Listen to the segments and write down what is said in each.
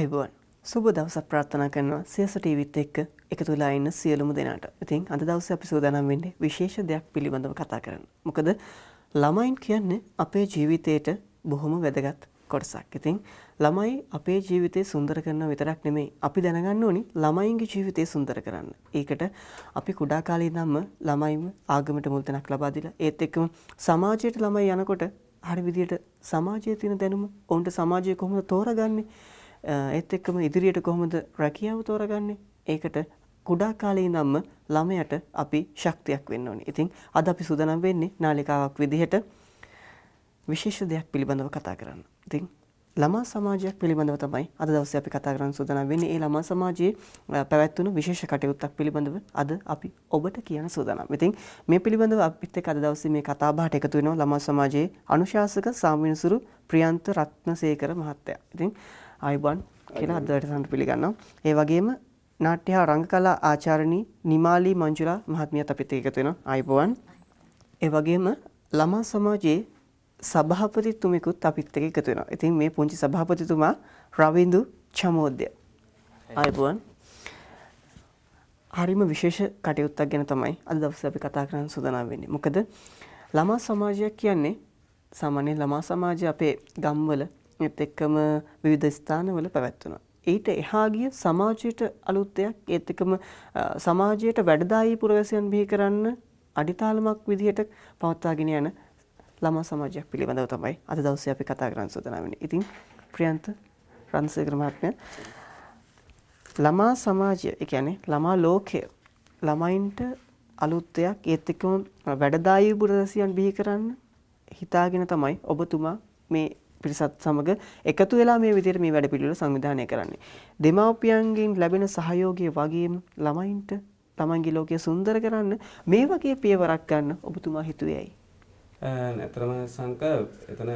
ආයුබෝවන් සුබ දවසක් ප්‍රාර්ථනා කරනවා සියස ටීවිත් එක්ක එකතු වෙලා ඉන්න සියලුම දෙනාට. ඉතින් අද දවසේ අපි සූදානම් වෙන්නේ විශේෂ දෙයක් පිළිබඳව කතා කරන්න. මොකද ළමයින් කියන්නේ අපේ ජීවිතේට බොහොම වැදගත් කොටසක්. ඉතින් ළමයි අපේ ජීවිතේ සුන්දර කරනව විතරක් නෙමෙයි අපි දැනගන්න ඕනි ළමයින්ගේ ජීවිතේ සුන්දර කරන්න. ඒකට අපි කුඩා කාලේ ඉඳන්ම ළමයින්ව ආගමට මුල් තැනක් ලබා දීලා ඒත් එක්කම සමාජයට ළමයි යනකොට හරි විදියට සමාජයේ තියෙන දැනුම ඔවුන්ට සමාජය කොහොමද තෝරගන්නේ ඒත් එක්කම ඉදිරියට කොහොමද රැකියාව තෝරගන්නේ? ඒකට කුඩා කාලේ ඉඳන්ම ළමයට අපි ශක්තියක් වෙන්න ඕනේ. ඉතින් අද අපි සූදානම් වෙන්නේ නාලිකාවක් විදිහට විශේෂ දෙයක් පිළිබඳව කතා කරන්න. ඉතින් ළමා සමාජයක් පිළිබඳව තමයි අද දවසේ අපි කතා කරන්න සූදානම් වෙන්නේ. ඒ ළමා සමාජයේ පැවැත්වුණු විශේෂ කටයුත්තක් පිළිබඳව අද අපි ඔබට කියන්න සූදානම්. ඉතින් මේ පිළිබඳව අපිත් එක්ක අද දවසේ මේ කතා බහට එකතු වෙනවා ළමා සමාජයේ අනුශාසක සාමිනසුරු ප්‍රියන්ත රත්නසේකර මහත්තයා. ඉතින් ආයුබන් කියලා අද වැඩසටහනට පිළිගන්නවා. ඒ වගේම නාට්‍ය හා රංගකලා ආචාර්යනී නිමාලි මංජුලා මහත්මියත් අපිත් එකතු වෙනවා. ආයුබෝවන්. ඒ වගේම ළමා සමාජයේ සභාපතිතුමෙකුත් අපිත් එක්ක එකතු වෙනවා. ඉතින් මේ පුංචි සභාපතිතුමා රවින්දු චමෝද්‍ය. ආයුබෝවන්. හරිම විශේෂ කටයුත්තක් ගැන තමයි අද දවසේ අපි කතා කරන්න සූදානම් වෙන්නේ. මොකද ළමා සමාජයක් කියන්නේ සාමාන්‍ය ළමා සමාජය අපේ ගම්වල ඒත් එක්කම විවිධ ස්ථානවල පැවැත්වුණා. ඊට එහා ගිය සමාජයට අලුත් දෙයක් ඒත් එක්කම සමාජයට වැඩදායී පුරවැසියන් බිහි කරන්න අඩිතාලමක් විදිහට පවත්වාගෙන යන ළමා සමාජයක් පිළිබඳව තමයි අද දවසේ අපි කතා කරන්න සූදානම් වෙන්නේ. ඉතින් ප්‍රියන්ත රන්සේකර මහත්මයා ළමා සමාජය, ඒ කියන්නේ ළමා ලෝකය ළමයින්ට අලුත් දෙයක් ඒත් එක්කම වැඩදායී පුරවැසියන් බිහි කරන්න හිතාගෙන තමයි ඔබතුමා මේ පිරිසත් සමග එකතු වෙලා මේ විදිහට මේ වැඩපිළිවෙල සංවිධානය කරන්නේ. දෙමාපියන්ගෙන් ලැබෙන සහයෝගය වගේම ළමයින්ට තමන්ගේ ලෝකය සුන්දර කරන්න මේ වගේ පියවරක් ගන්න ඔබතුමා හිතුවේ ඇයි? ඇතරම සංක එතන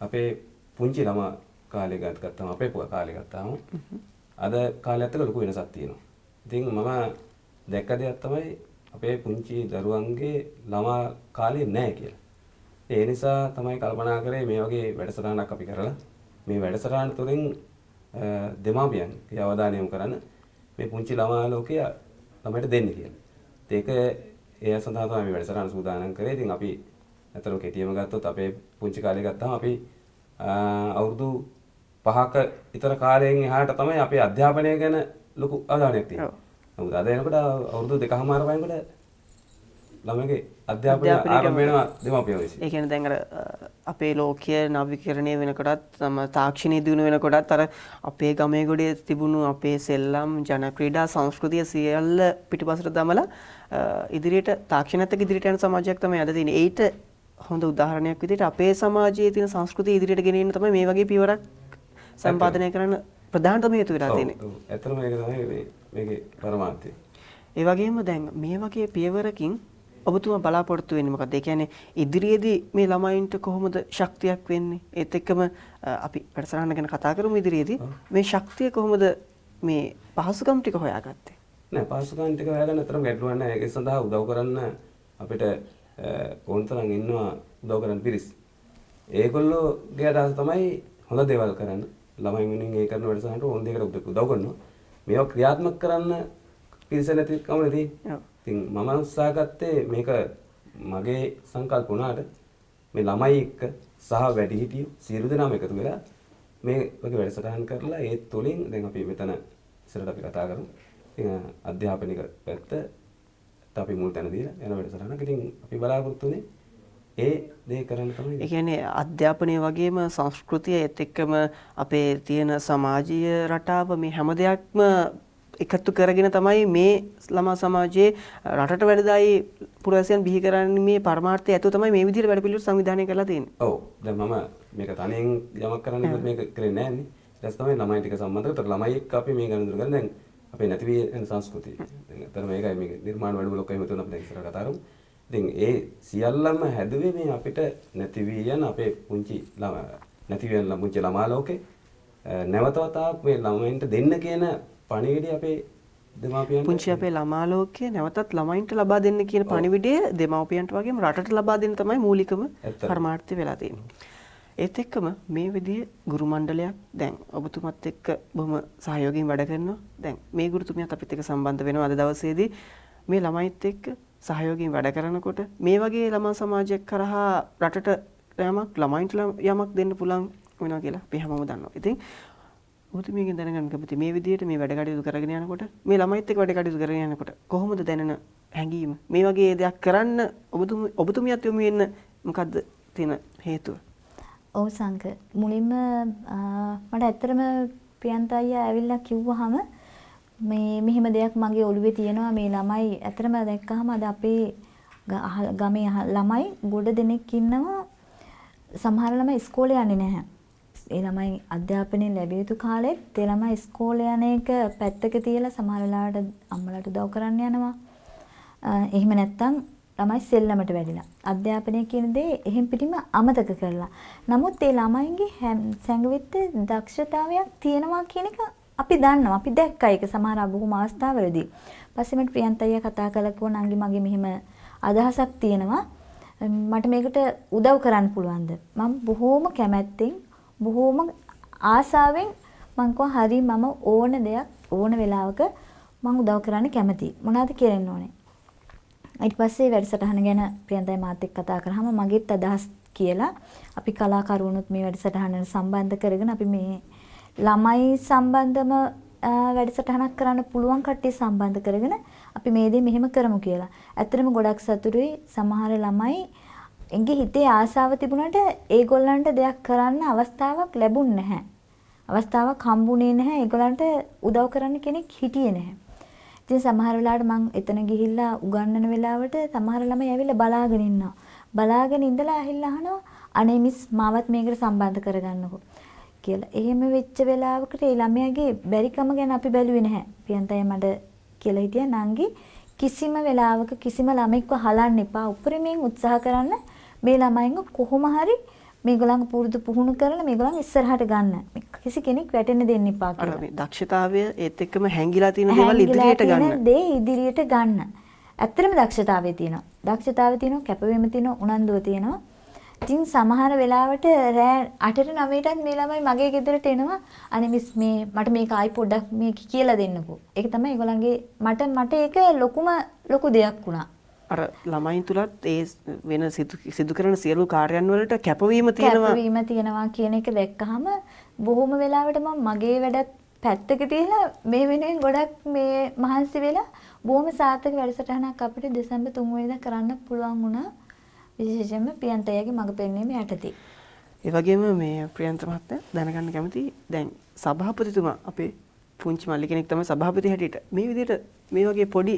අපේ පුංචි ළමා කාලේ ගත්තම අපේ කාලේ ගත්තාම අද කාලේ අතර ලොකු වෙනසක් තියෙනවා. ඉතින් මම දැක්ක දෙයක් තමයි අපේ පුංචි දරුවන්ගේ ළමා කාලේ නැහැ කියලා. ඒ නිසා තමයි කල්පනා කරේ මේ වගේ වැඩසටහනක් අපි කරලා මේ වැඩසටහන තුළින් දෙමාපියන්ගේ අවධානය යොමු කරන්න මේ පුංචි ළමා ලෝකය ළමයට දෙන්න කියලා. ඒක ඒ සඳහා තමයි මේ වැඩසටහන සූදානම් කරේ. ඉතින් අපි අතන කෙටියම ගත්තොත් අපේ පුංචි කාලේ ගත්තාම අපි අවුරුදු 5ක විතර කාලයෙන් එහාට තමයි අපේ අධ්‍යාපනය ගැන ලොකු අවධානයක් තියෙන්නේ. නමුත් අද එනකොට අවුරුදු දෙකමාර වයින්කොට ළමගේ අධ්‍යාපනය ආරම්භ වෙනවා දෙමාපියෝ විසින්. ඒ කියන්නේ දැන් අර අපේ ලෝකීය නවීකරණය වෙනකොටත් තම තාක්ෂණීය දිනු වෙනකොටත් අර අපේ ගමේ ගොඩේ තිබුණු අපේ සෙල්ලම් ජන ක්‍රීඩා සංස්කෘතිය සියල්ල පිටිපසට දමලා ඉදිරියට තාක්ෂණයත් එක්ක ඉදිරියට යන සමාජයක් තමයි අද තියෙන්නේ. ඒට හොඳ උදාහරණයක් විදිහට අපේ සමාජයේ තියෙන සංස්කෘතිය ඉදිරියට ගෙනෙන්න තමයි මේ වගේ පියවරක් සම්පාදනය කරන්න ප්‍රධානතම හේතු වෙලා තියෙන්නේ. ඔව්. ඇත්තටම ඒක තමයි මේකේ පරමාර්ථය. ඒ වගේම දැන් මේ වගේ පියවරකින් ඔබතුමා බලාපොරොත්තු වෙන්නේ මොකක්ද? ඒ කියන්නේ ඉදිරියේදී මේ ළමයින්ට කොහොමද ශක්තියක් වෙන්නේ? ඒත් එක්කම අපි වැඩසටහන ගැන කතා කරමු ඉදිරියේදී. මේ ශක්තිය කොහොමද මේ පහසුකම් ටික හොයාගත්තේ? නෑ පහසුකම් ටික හොයාගන්න තරම් ගැටලුවක් නෑ. ඒක සඳහා උදව් කරන්න අපිට ඕන තරම් ඉන්නවා උදව් කරන්න පිරිස්. ඒගොල්ලෝගේ අදහස තමයි හොඳ දේවල් කරන්න. ළමයි වෙනුවෙන් ඒ කරන වැඩසටහනට ඕන දෙයකට උදව් කරනවා. මේවා ක්‍රියාත්මක කරන්න පිරිස නැති කම තියෙන්නේ. ඉතින් මම උත්සාහ ගත්තේ මේක මගේ සංකල්ප වුණාට මේ ළමයි එක්ක සහ වැඩිහිටියෝ සියලු දෙනාම එකතු වෙලා මේ වගේ වැඩසටහන් කරලා ඒ තුලින් දැන් අපි මෙතන ඉස්සරහට අපි කතා කරමු. ඉතින් අධ්‍යාපනික පැත්ත අපි මුල් තැන දීලා යන වැඩසටහනක්. ඉතින් අපි බලාපොරොත්තු වෙන්නේ ඒ දේ කරන්න තමයි. ඒ කියන්නේ අධ්‍යාපනය වගේම සංස්කෘතිය ඒත් එක්කම අපේ තියෙන සමාජීය රටාව මේ හැම දෙයක්ම එකතු කරගෙන තමයි මේ ළමා සමාජයේ රටට වැඩදායි පුරවැසියන් බිහි කරන්නේ මේ පරමාර්ථය ඇතුව තමයි මේ විදිහට වැඩ පිළිවෙල සංවිධානය කරලා තියෙන්නේ. ඔව්. දැන් මම මේක තනියෙන් යමක් කරන්න මේක කරේ නැහැ නේ. ඊට තමයි ළමයි ටික සම්බන්ධ කරලා ළමයි එක්ක අපි මේ ගණන් කරගෙන දැන් අපේ නැති වී යන සංස්කෘතිය. දැන් අතන මේකයි මේ නිර්මාණ වැඩමුළු ඔක්කොම තුන අපි දැන් ඉස්සරහ කතා කරමු. ඉතින් ඒ සියල්ලම හැදුවේ මේ අපිට නැති වී යන අපේ පුංචි නැති වී යන පුංචි ළමා ලෝකේ නැවත වතාවක් මේ ළමයින්ට දෙන්න කියන පණිවිඩය අපේ දෙමාපියන්ට පුංචි අපේ ළමා ලෝකයේ නැවතත් ළමයින්ට ලබා දෙන්න කියන පණිවිඩය දෙමාපියන්ට වගේම රටට ලබා දෙන්න තමයි මූලිකම පරමාර්ථය වෙලා තියෙන්නේ. ඒත් එක්කම මේ විදිහේ ගුරු මණ්ඩලයක් දැන් ඔබතුමත් එක්ක බොහොම සහයෝගයෙන් වැඩ කරනවා. දැන් මේ ගුරුතුමියත් අපිත් එක්ක සම්බන්ධ වෙනවා අද දවසේදී මේ ළමයිත් එක්ක සහයෝගයෙන් වැඩ කරනකොට මේ වගේ ළමා සමාජයක් කරහා රටට යමක් ළමයින්ට යමක් දෙන්න පුළුවන් වෙනවා කියලා අපි හැමෝම දන්නවා. ඉතින් ඔබතුමියගෙන් දැනගන්න කැමති මේ විදිහට මේ වැඩ කටයුතු කරගෙන යනකොට මේ ළමයිත් එක්ක වැඩ කටයුතු කරගෙන යනකොට කොහොමද දැනෙන හැඟීම? මේ වගේ දෙයක් කරන්න ඔබතුමිය ඔබතුමියත් යොමු වෙන්න මොකද්ද තියෙන හේතුව? ඔව් සංක මුලින්ම මට ඇත්තටම ප්‍රියන්ත අයියා ඇවිල්ලා කිව්වහම මේ මෙහෙම දෙයක් මගේ ඔළුවේ තියෙනවා මේ ළමයි ඇත්තටම දැක්කහම අද අපේ ගමේ ළමයි ගොඩ දෙනෙක් ඉන්නවා සමහර ළමයි ඉස්කෝලේ යන්නේ නැහැ. ඒ ළමයි අධ්‍යාපනය ලැබිය යුතු කාලෙත් ඒ ළමයි ඉස්කෝලේ යන එක පැත්තක තියලා සමහර වෙලාවට අම්මලාට උදව් කරන්න යනවා. එහෙම නැත්නම් ළමයි සෙල්ලමට වැඩිලා. අධ්‍යාපනය කියන දේ එහෙම් පිටින්ම අමතක කරලා. නමුත් ඒ ළමයින්ගේ සැඟවිත්ත දක්ෂතාවයක් තියෙනවා කියන එක අපි දන්නවා. අපි දැක්කා ඒක සමහර බොහොම අවස්ථාවලදී. පස්සේ මට ප්‍රියන්ත අයියා කතා කළා කිව්වා නංගි මගේ මෙහෙම අදහසක් තියෙනවා. මට මේකට උදව් කරන්න පුළුවන්ද? මම බොහොම කැමැත්තෙන් බොහොම ආසාවෙන් මං හරි මම ඕන දෙයක් ඕන වෙලාවක මං උදව් කරන්න කැමතියි. මොනවද කියන්න ඕනේ? ඊට පස්සේ වැඩසටහන ගැන ප්‍රියන්තයි මාත් එක්ක කතා කරාම මගේත් අදහස් කියලා අපි කලාකරුවනුත් මේ වැඩසටහනට සම්බන්ධ කරගෙන අපි මේ ළමයි සම්බන්ධම වැඩසටහනක් කරන්න පුළුවන් කට්ටිය සම්බන්ධ කරගෙන අපි මේ දේ මෙහෙම කරමු කියලා. ඇත්තටම ගොඩක් සතුටුයි සමහර ළමයි එංගේ හිතේ ආසාව තිබුණාට ඒගොල්ලන්ට දෙයක් කරන්න අවස්ථාවක් ලැබුණ නැහැ. අවස්ථාවක් හම්බුනේ නැහැ. ඒගොල්ලන්ට උදව් කරන්න කෙනෙක් හිටියේ නැහැ. ඉතින් සමහර වෙලාවට මං එතන ගිහිල්ලා උගන්වන වෙලාවට සමහර ළමයි ඇවිල්ලා බලාගෙන ඉන්නවා. බලාගෙන ඉඳලා ඇහිල්ලා අහනවා අනේ මිස් මාවත් මේකට සම්බන්ධ කරගන්නකෝ කියලා. එහෙම වෙච්ච වෙලාවකට ඒ ළමයාගේ බැරිකම ගැන අපි බැලුවේ නැහැ. පියන්තය මට කියලා හිටියා නංගි කිසිම වෙලාවක කිසිම ළමෙක්ව හලන්න එපා. උපරිමයෙන් උත්සාහ කරන්න මේ ළමයින්ව කොහොම හරි මේගොල්ලන් පුරුදු පුහුණු කරලා මේගොල්ලන් ඉස්සරහට ගන්න. කිසි කෙනෙක් වැටෙන්න දෙන්න එපා කියලා. අර මේ දක්ෂතාවය ඒත් එක්කම හැංගිලා තියෙන දේවල් ඉදිරියට ගන්න. දේ ඉදිරියට ගන්න. ඇත්තටම දක්ෂතාවය තියෙනවා. දක්ෂතාවය තියෙනවා, කැපවීම තියෙනවා, උනන්දුව තියෙනවා. ඉතින් සමහර වෙලාවට රෑ 8ට 9ටත් මේ ළමයි මගේ ගෙදරට එනවා. අනේ මිස් මේ මට මේක ආයි පොඩ්ඩක් මේක කියලා දෙන්නකෝ. ඒක තමයි ඒගොල්ලන්ගේ මට මට ඒක ලොකුම ලොකු දෙයක් වුණා. අර ළමයින් තුලත් ඒ වෙන සිදු කරන සියලු කාර්යයන් වලට කැපවීම තියෙනවා කැපවීම තියෙනවා කියන එක දැක්කහම බොහොම වෙලාවට මම මගේ වැඩත් පැත්තක තියලා මේ වෙනුවෙන් ගොඩක් මේ මහන්සි වෙලා බොහොම සාර්ථක වැඩසටහනක් අපිට දෙසැම්බර් 3 වෙනිදා කරන්න පුළුවන් වුණා විශේෂයෙන්ම ප්‍රියන්තයාගේ මඟ පෙන්වීම යටතේ. ඒ වගේම මේ ප්‍රියන්ත මහත්තයා දැනගන්න කැමති දැන් සභාපතිතුමා අපේ පුංචි මල්ලි කෙනෙක් තමයි සභාපති හැටියට මේ විදිහට මේ වගේ පොඩි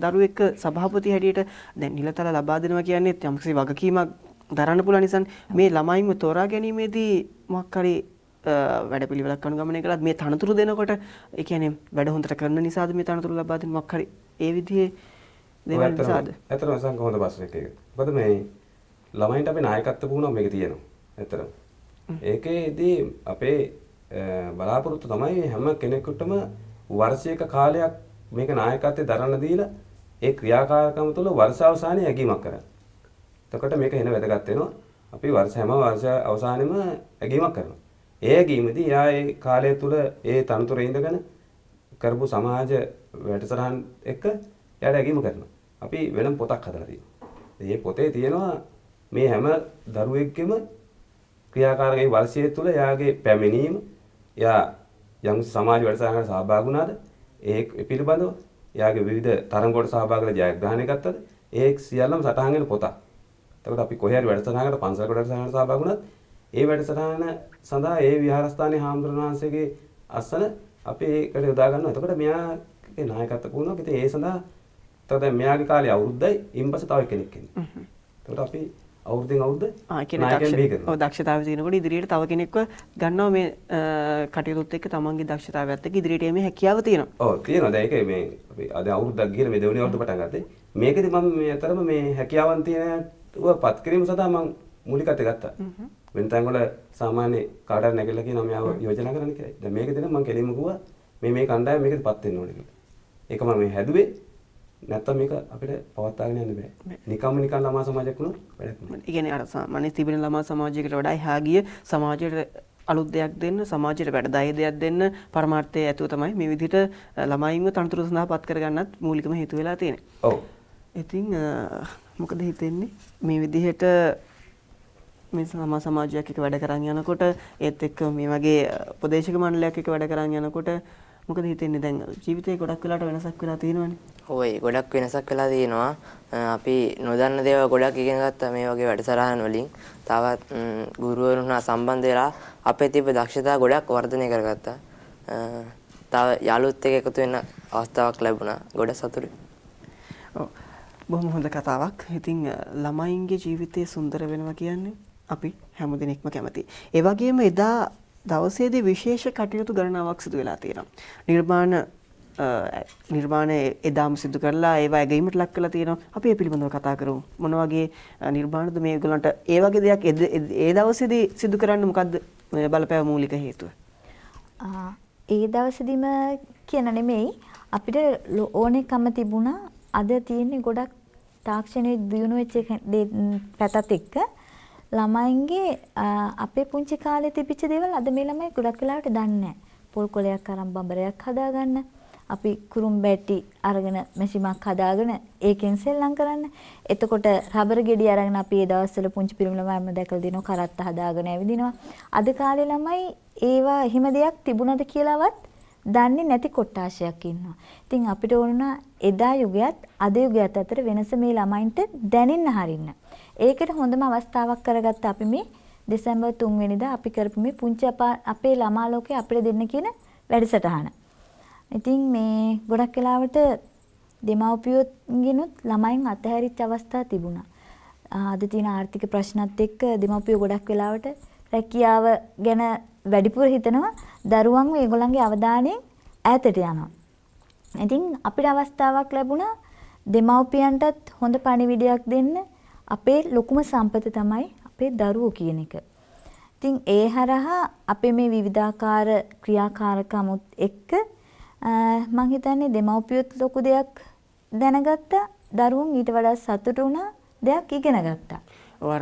දරුවෙක් සභාපති හැටියට දැන් නිලතල ලබා දෙනවා කියන්නේ යම්කිසි වගකීමක් දරන්න පුළුවන් නිසා මේ ළමයින්ව තෝරා ගැනීමේදී මොකක් හරි වැඩපිළිවෙලක් අනුගමනය කළත් මේ තනතුරු දෙනකොට ඒ කියන්නේ වැඩ හොඳට කරන නිසාද මේ තනතුරු ලබා දෙන්නේ මොකක් හරි ඒ විදිහේ දේවල් නිසාද? ඇත්තටම සංක හොඳ ප්‍රශ්නයක් ඒක. මොකද මේ ළමයින්ට අපි නායකත්ව පුහුණුවක් මේක තියෙනවා. ඇත්තටම. ඒකේදී අපේ බලාපොරොත්තු තමයි හැම කෙනෙකුටම වර්ෂයක කාලයක් මේක නායකත්වයේ දරන්න දීලා ඒ ක්‍රියාකාරකම තුළ වර්ෂ අවසානයේ ඇගීමක් කරන්න. එතකොට මේක එන වැදගත් වෙනවා. අපි වර්ෂ හැම වර්ෂ අවසානෙම ඇගීමක් කරනවා. ඒ ඇගීමේදී යා ඒ කාලය තුළ ඒ තනතුරේ ඉඳගෙන කරපු සමාජ වැඩසටහන් එක්ක යාට ඇගීම කරනවා. අපි වෙනම පොතක් හදලා තියෙනවා. මේ පොතේ තියෙනවා මේ හැම දරුවෙක්ගෙම ක්‍රියාකාරකයේ වර්ෂය තුළ යාගේ පැමිණීම එයා යම් සමාජ වැඩසටහනකට සහභාගී වුණාද? ඒ පිළිබඳව එයාගේ විවිධ තරඟ වලට සහභාගී වෙලා ජයග්‍රහණය ගත්තද? ඒ සියල්ලම සටහන් වෙන පොතක්. එතකොට අපි කොහේ හරි වැඩසටහනකට පන්සලකට වැඩසටහනකට සහභාගී වුණත් ඒ වැඩසටහන සඳහා ඒ විහාරස්ථානයේ හාමුදුරන් වහන්සේගේ අසන අපි ඒකට යොදා ගන්නවා. එතකොට මෙයාගේ නායකත්ව පුහුණුවක්. ඉතින් ඒ සඳහා එතකොට දැන් මෙයාගේ කාලේ අවුරුද්දයි ඊම්පස්සේ තව කෙනෙක් ඉන්නේ. එතකොට අපි අවුරුද්දෙන් අවුරුද්ද ඔව් දක්ෂතාවය තියෙනකොට ඉදිරියට තව කෙනෙක්ව ගන්නවා මේ කටයුතුත් එක්ක තමන්ගේ දක්ෂතාවයත් එක්ක ඉදිරියට යීමේ හැකියාව තියෙනවා. ඔව් තියෙනවා. දැන් ඒක මේ අපි අද අවුරුද්දක් ගිහලා මේ දෙවෙනි අවුරුද්ද පටන් ගත්තේ. මේකෙදි මම මේ අතරම මේ හැකියාවන් තියෙනව පත් කිරීම සඳහා මම මූලිකත්වය ගත්තා. වෙන තැන් වල සාමාන්‍ය කාටවත් නැගිටලා කියනවා මෙයාව යෝජනා කරන්න කියලා. දැන් මේකෙදි නම් මම කෙලින්ම කිව්වා මේ මේ කණ්ඩායම මේකෙදි පත් වෙන්න ඕනේ කියලා. ඒක මම මේ හැදුවේ නැත්තම් මේක අපිට පවත්වාගෙන යන්න බෑ. නිකම්ම නිකන් ළමා සමාජයක් වුණොත් වැඩක් නෑ. ඒ කියන්නේ අර සාමාන්‍ය තිබෙන ළමා සමාජයකට වඩා එහා ගිය සමාජයට අලුත් දෙයක් දෙන්න සමාජයට වැඩදායී දෙයක් දෙන්න පරමාර්ථය ඇතුව තමයි මේ විදිහට ළමයින්ව තනතුරු සඳහා පත් කරගන්නත් මූලිකම හේතු වෙලා තියෙන්නේ. ඔව්. ඉතින් මොකද හිතෙන්නේ මේ විදිහට මේ සමා සමාජයක් එක වැඩ කරන් යනකොට ඒත් එක්ක මේ වගේ උපදේශක මණ්ඩලයක් එක වැඩ කරන් යනකොට මොකද හිතෙන්නේ දැන් ජීවිතේ ගොඩක් වෙලාට වෙනසක් වෙලා තියෙනවනේ. ඔව් ගොඩක් වෙනසක් වෙලා තියෙනවා. අපි නොදන්න දේවල් ගොඩක් ඉගෙන ගත්තා මේ වගේ වැඩසටහන් වලින්. තවත් ගුරුවරුන් හා සම්බන්ධ වෙලා අපේ තිබ්බ දක්ෂතා ගොඩක් වර්ධනය කරගත්තා. තව යාළුවොත් එක්ක එකතු වෙන්න අවස්ථාවක් ලැබුණා. ගොඩ සතුටුයි. ඔව්. බොහොම හොඳ කතාවක්. ඉතින් ළමයින්ගේ ජීවිතය සුන්දර වෙනවා කියන්නේ අපි හැමදෙනෙක්ම කැමතියි. ඒ වගේම එදා දවසේදී විශේෂ කටයුතු ගණනාවක් සිදු වෙලා තියෙනවා. නිර්මාණ නිර්මාණය එදාම සිදු කරලා ඒවා ඇගීමට ලක් කරලා තියෙනවා. අපි ඒ පිළිබඳව කතා කරමු. මොන වගේ නිර්මාණද මේගොල්ලන්ට ඒ වගේ දෙයක් ඒ දවසේදී සිදු කරන්න මොකද්ද බලපෑව මූලික හේතුව? ඒ දවසේදීම කියන නෙමෙයි අපිට ඕනෙකම තිබුණා අද තියෙන්නේ ගොඩක් තාක්ෂණයේ දියුණු වෙච්ච පැතත් එක්ක ළමයින්ගේ අපේ පුංචි කාලේ තිබිච්ච දේවල් අද මේ ළමයි ගොඩක් වෙලාවට දන්නේ නැහැ. පොල් කොලයක් අරන් බඹරයක් හදාගන්න. අපි කුරුම් බැටි අරගෙන මැෂිමක් හදාගෙන ඒකෙන් සෙල්ලම් කරන්න. එතකොට රබර් ගෙඩි අරගෙන අපි ඒ දවස්වල පුංචි පිරිමි ළමයිම දැකලා දිනව කරත්ත හදාගෙන ඇවිදිනවා. අද කාලේ ළමයි ඒවා එහෙම දෙයක් තිබුණද කියලාවත් දන්නේ නැති කොට්ටාශයක් ඉන්නවා. ඉතින් අපිට ඕන එදා යුගයත් අද යුගයත් අතර වෙනස මේ ළමයින්ට දැනෙන්න හරින්න. ඒකට හොඳම අවස්ථාවක් කරගත්ත අපි මේ දෙසැම්බර් 3 වෙනිදා අපි කරපු මේ පුංචි අපේ ළමා ලෝකේ අපිට දෙන්න කියන වැඩසටහන. ඉතින් මේ ගොඩක් වෙලාවට දෙමව්පියෝගෙනුත් ළමයින් අතහැරිච්ච අවස්ථා තිබුණා. අද තියෙන ආර්ථික ප්‍රශ්නත් එක්ක දෙමව්පියෝ ගොඩක් වෙලාවට රැකියාව ගැන වැඩිපුර හිතනවා දරුවන් ඒගොල්ලන්ගේ අවධානයෙන් ඈතට යනවා. ඉතින් අපිට අවස්ථාවක් ලැබුණා දෙමව්පියන්ටත් හොඳ පණිවිඩයක් දෙන්න අපේ ලොකුම සම්පත තමයි අපේ දරුවෝ කියන එක. ඉතින් ඒ හරහා අපේ මේ විවිධාකාර ක්‍රියාකාරකමුත් එක්ක මම හිතන්නේ දෙමව්පියොත් ලොකු දෙයක් දැනගත්තා දරුවෝ ඊට වඩා සතුටු වුණා දෙයක් ඉගෙන ගත්තා. ඔව්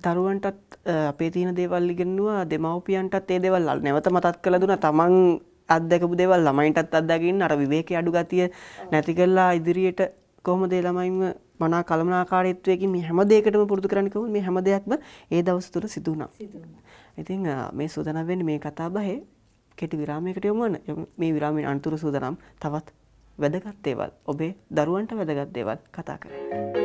දරුවන්ටත් අපේ තියෙන දේවල් ඉගෙනුවා දෙමව්පියන්ටත් ඒ දේවල් නැවත මතක් කළ දුන්නා තමන් අත්දැකපු දේවල් ළමයින්ටත් අත්දැකීන්න අර විවේකයේ අඩු ගතිය නැති කරලා ඉදිරියට කොහොමද ඒ ළමයින්ව මනා කළමනාකාරීත්වයකින් මේ හැම දෙයකටම පුරුදු කරන්න කිව්වොත් මේ හැම දෙයක්ම ඒ දවස් තුන සිදු වුණා. ඉතින් මේ සූදානම් වෙන්නේ මේ කතා බහේ කෙටි විරාමයකට යමු මේ විරාමයෙන් අනතුරු සූදානම් තවත් වැදගත් දේවල් ඔබේ දරුවන්ට වැදගත් දේවල් කතා කරන්න.